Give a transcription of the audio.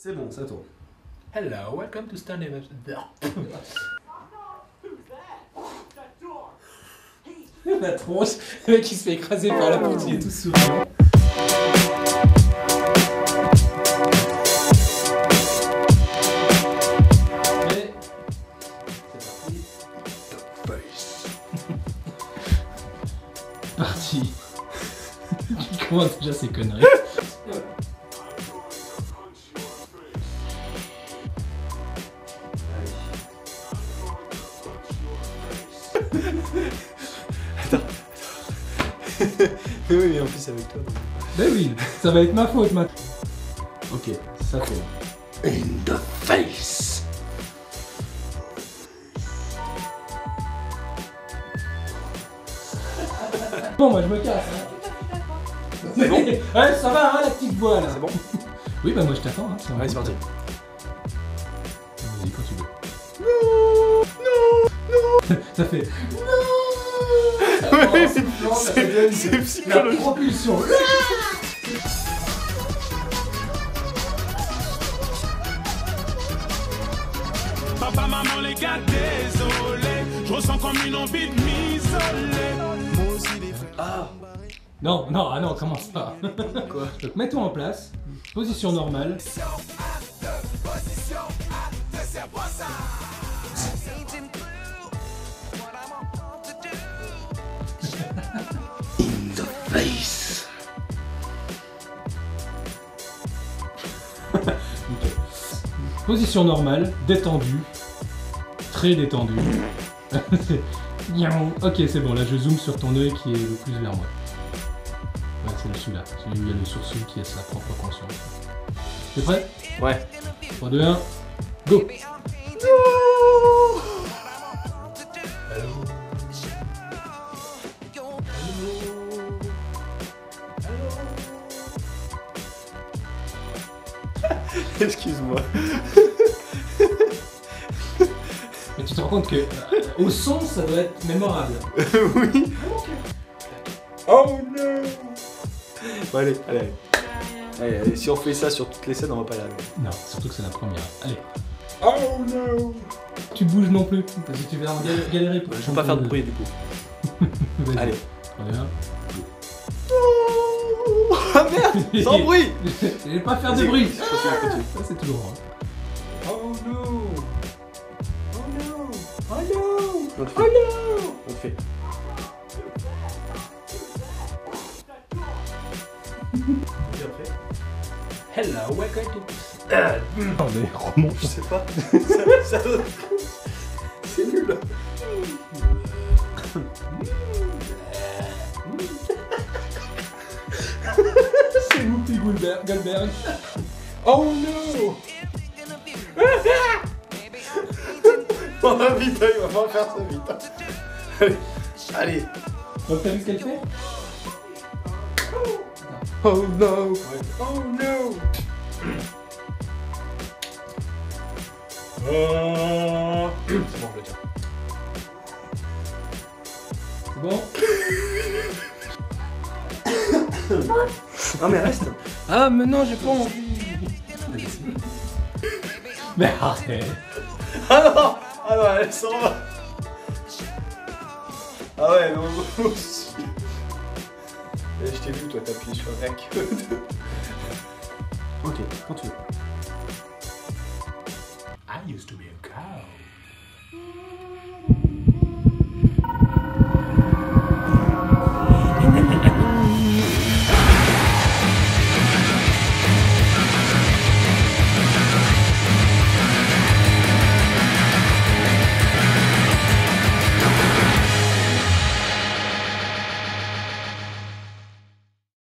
C'est bon, ça tourne. Hello, welcome to Stand Up. La tronche, le mec qui se fait écraser par la porte, il est tout souriant. Mais, c'est parti. Parti. Qui commence déjà ces conneries? oui, mais en plus avec toi. Ben oui, ça va être ma faute maintenant. Ok, ça tourne. In the face Bon, moi je me casse. Hein. C'est bon? Ouais, ça va, hein, la petite voix là. C'est bon? Oui, bah moi je t'attends. Hein, c'est Ouais, c'est parti. Vas-y, quand tu veux. Non Non Non Ça fait. Non c'est une- psychologique. La propulsion. Papa, maman, les gars, désolé. Je ressens comme une envie de m'isoler. Non, non, ah non, commence pas. Quoi? Donc mets-toi en place, position normale. In the face Position normale, détendue, très détendue. ok, c'est bon, là je zoome sur ton œil qui est le plus vers moi. Ouais, c'est celui-là, celui où il y a le sourcil qui a sa propre conscience. T'es prêt? Ouais. 3, 2, 1, go Excuse-moi. Mais tu te rends compte que euh, au son ça doit être mémorable. oui. Oh no Bon allez, allez, allez. Allez, allez, si on fait ça sur toutes les scènes, on va pas y arriver. Non, surtout que c'est la première. Allez, Oh no tu bouges non plus, parce que tu vas en gal- galérer pour Je vais pas faire de bruit du coup. Allez. 3, 2, 1. Ah merde Sans bruit Je vais pas faire de bruit. continue. Ça c'est toujours hein. Oh no Oh no Oh no On le fait. On le fait. Bien fait. Hello, welcome to. Attendez, remonte. Je sais pas. ça, ça... C'est nul. Goldberg. Goldberg. Oh no On va vite, il va falloir faire ça vite. Allez. Allez. Donc t'as vu ce qu'elle fait? Oh no Oh no Oh C'est bon, je le tiens. C'est bon? Non mais reste Ah mais non, j'ai pas envie. mais arrête. Ah non Ah non, elle s'en va Ah ouais, non, aussi Eh, Je t'ai vu, toi, t'appuies sur la queue. Ok, quand tu veux. I used to be a cow.